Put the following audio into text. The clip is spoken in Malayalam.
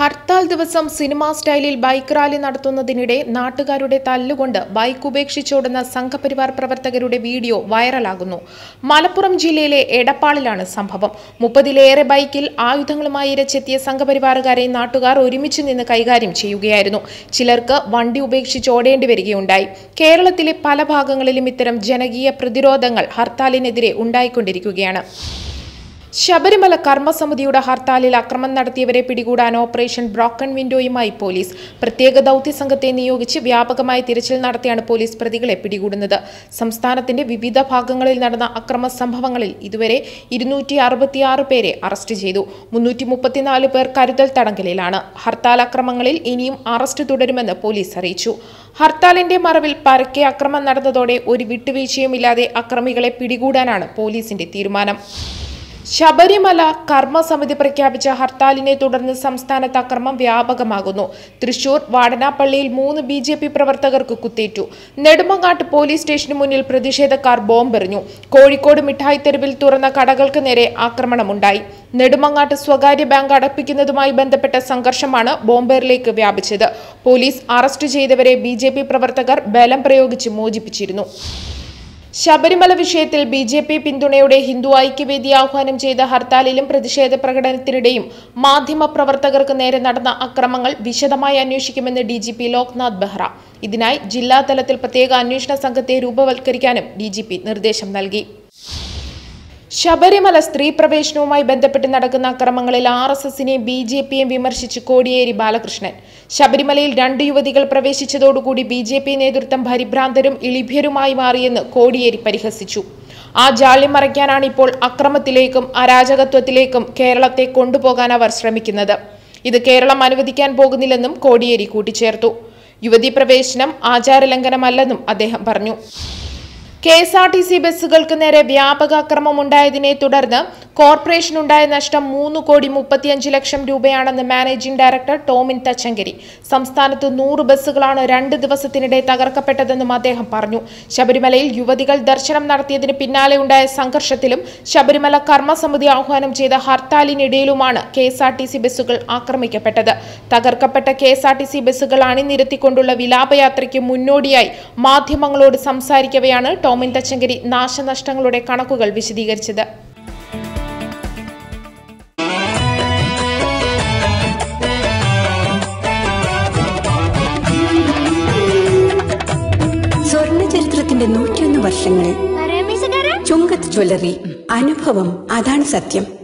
ഹർത്താൽ ദിവസം സിനിമാ സ്റ്റൈലിൽ ബൈക്ക് റാലി നടത്തുന്നതിനിടെ നാട്ടുകാരുടെ തല്ലുകൊണ്ട് ബൈക്ക് ഉപേക്ഷിച്ചോടുന്ന സംഘപരിവാർ പ്രവർത്തകരുടെ വീഡിയോ വൈറലാകുന്നു. മലപ്പുറം ജില്ലയിലെ എടപ്പാളിലാണ് സംഭവം. മുപ്പതിലേറെ ബൈക്കിൽ ആയുധങ്ങളുമായി ഇരച്ചെത്തിയ സംഘപരിവാറുകാരെ നാട്ടുകാർ ഒരുമിച്ച് നിന്ന് കൈകാര്യം ചെയ്യുകയായിരുന്നു. ചിലർക്ക് വണ്ടി ഉപേക്ഷിച്ച് ഓടേണ്ടി വരികയുണ്ടായി. കേരളത്തിലെ പല ഭാഗങ്ങളിലും ഇത്തരം ജനകീയ പ്രതിരോധങ്ങൾ ഹർത്താലിനെതിരെ ഉണ്ടായിക്കൊണ്ടിരിക്കുകയാണ്. ശബരിമല കർമ്മസമിതിയുടെ ഹർത്താലിൽ അക്രമം നടത്തിയവരെ പിടികൂടാൻ ഓപ്പറേഷൻ ബ്രോക്കൺ വിൻഡോയുമായി പോലീസ്. പ്രത്യേക ദൗത്യ സംഘത്തെ നിയോഗിച്ച് വ്യാപകമായ തിരച്ചിൽ നടത്തിയാണ് പോലീസ് പ്രതികളെ പിടികൂടുന്നത്. സംസ്ഥാനത്തിന്റെ വിവിധ ഭാഗങ്ങളിൽ നടന്ന അക്രമ സംഭവങ്ങളിൽ ഇതുവരെ ഇരുന്നൂറ്റി പേരെ അറസ്റ്റ് ചെയ്തു. മുന്നൂറ്റി പേർ കരുതൽ തടങ്കലിലാണ്. ഹർത്താൽ അക്രമങ്ങളിൽ ഇനിയും അറസ്റ്റ് തുടരുമെന്ന് പോലീസ് അറിയിച്ചു. ഹർത്താലിന്റെ മറവിൽ പരക്കെ അക്രമം നടന്നതോടെ ഒരു വിട്ടുവീഴ്ചയുമില്ലാതെ അക്രമികളെ പിടികൂടാനാണ് പോലീസിന്റെ തീരുമാനം. ശബരിമല കർമ്മസമിതി പ്രഖ്യാപിച്ച ഹർത്താലിനെ തുടർന്ന് സംസ്ഥാനത്ത് അക്രമം വ്യാപകമാകുന്നു. തൃശൂർ വാടനാപ്പള്ളിയിൽ മൂന്ന് ബി ജെ പി പ്രവർത്തകർക്ക് കുത്തേറ്റു. നെടുമങ്ങാട്ട് പോലീസ് സ്റ്റേഷന് മുന്നിൽ പ്രതിഷേധക്കാർ ബോംബെറിഞ്ഞു. കോഴിക്കോട് മിഠായി തെരുവിൽ തുറന്ന കടകൾക്ക് നേരെ ആക്രമണമുണ്ടായി. നെടുമങ്ങാട്ട് സ്വകാര്യ ബാങ്ക് അടപ്പിക്കുന്നതുമായി ബന്ധപ്പെട്ട സംഘർഷമാണ് ബോംബെറിലേക്ക് വ്യാപിച്ചത്. പോലീസ് അറസ്റ്റ് ചെയ്തവരെ ബി പ്രവർത്തകർ ബലം പ്രയോഗിച്ച് മോചിപ്പിച്ചിരുന്നു. ശബരിമല വിഷയത്തിൽ ബി ജെ പി പിന്തുണയോടെ ഹിന്ദു ഐക്യവേദി ആഹ്വാനം ചെയ്ത ഹർത്താലിലും പ്രതിഷേധ പ്രകടനത്തിനിടെയും മാധ്യമപ്രവർത്തകർക്ക് നേരെ നടന്ന അക്രമങ്ങൾ വിശദമായി അന്വേഷിക്കുമെന്ന് D G P Loknath Behra. ഇതിനായി ജില്ലാതലത്തിൽ പ്രത്യേക അന്വേഷണ സംഘത്തെ രൂപവൽക്കരിക്കാനും ഡി നിർദ്ദേശം നൽകി. ശബരിമല സ്ത്രീ പ്രവേശനവുമായി ബന്ധപ്പെട്ട് നടക്കുന്ന അക്രമങ്ങളിൽ ആർ എസ് എസിനെയും ബി ജെ പിയെയും വിമർശിച്ച് കോടിയേരി ബാലകൃഷ്ണൻ. ശബരിമലയിൽ രണ്ട് യുവതികൾ പ്രവേശിച്ചതോടുകൂടി ബി ജെ പി നേതൃത്വം പരിഭ്രാന്തരും ഇളിഭ്യരുമായി മാറിയെന്ന് കോടിയേരി പരിഹസിച്ചു. ആ ജാള്യം മറയ്ക്കാനാണ് ഇപ്പോൾ അക്രമത്തിലേക്കും അരാജകത്വത്തിലേക്കും കേരളത്തെ കൊണ്ടുപോകാൻ അവർ ശ്രമിക്കുന്നത്. ഇത് കേരളം അനുവദിക്കാൻ പോകുന്നില്ലെന്നും കോടിയേരി കൂട്ടിച്ചേർത്തു. യുവതി പ്രവേശനം ആചാരലംഘനമല്ലെന്നും അദ്ദേഹം പറഞ്ഞു. K S R T C ബസ്സുകൾക്ക് നേരെ വ്യാപക അക്രമമുണ്ടായതിനെ തുടർന്ന് കോർപ്പറേഷനുണ്ടായ നഷ്ടം മൂന്ന് കോടി മുപ്പത്തിയഞ്ച് ലക്ഷം രൂപയാണെന്ന് മാനേജിംഗ് ഡയറക്ടർ ടോമിൻ തച്ചങ്കരി. സംസ്ഥാനത്ത് നൂറ് ബസ്സുകളാണ് രണ്ട് ദിവസത്തിനിടെ തകർക്കപ്പെട്ടതെന്നും അദ്ദേഹം പറഞ്ഞു. ശബരിമലയിൽ യുവതികൾ ദർശനം നടത്തിയതിന് പിന്നാലെ ഉണ്ടായ സംഘർഷത്തിലും ശബരിമല കർമ്മസമിതി ആഹ്വാനം ചെയ്ത ഹർത്താലിനിടയിലുമാണ് K S R T C ബസ്സുകൾ ആക്രമിക്കപ്പെട്ടത്. തകർക്കപ്പെട്ട K S R T C ബസ്സുകൾ അണിനിരത്തിക്കൊണ്ടുള്ള വിലാപയാത്രയ്ക്ക് മുന്നോടിയായി മാധ്യമങ്ങളോട് സംസാരിക്കവെയാണ് ടോമിൻ തച്ചങ്കരി നാശനഷ്ടങ്ങളുടെ കണക്കുകൾ വിശദീകരിച്ചത്. ചരിത്രത്തിന്റെ നൂറ്റിയൊന്ന് വർഷങ്ങൾ. ചുങ്കത്ത് ജ്വല്ലറി. അനുഭവം. അതാണ് സത്യം.